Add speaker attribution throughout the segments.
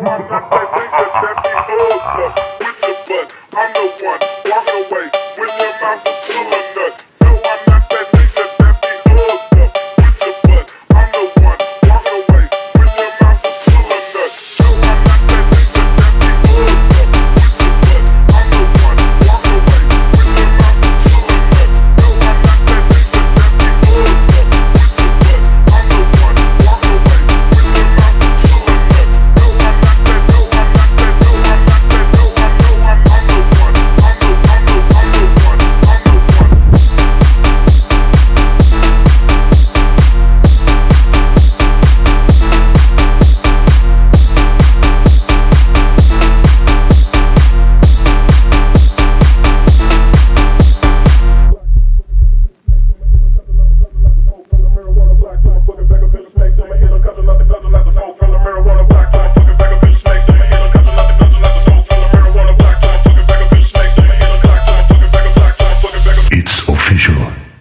Speaker 1: I'm the one, walk away, with your mouth a killer nut.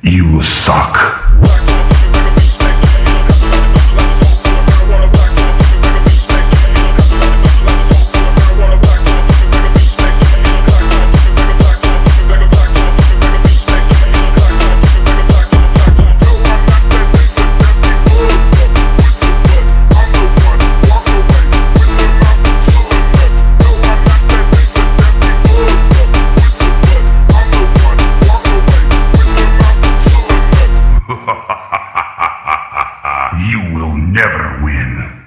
Speaker 1: You suck. never win.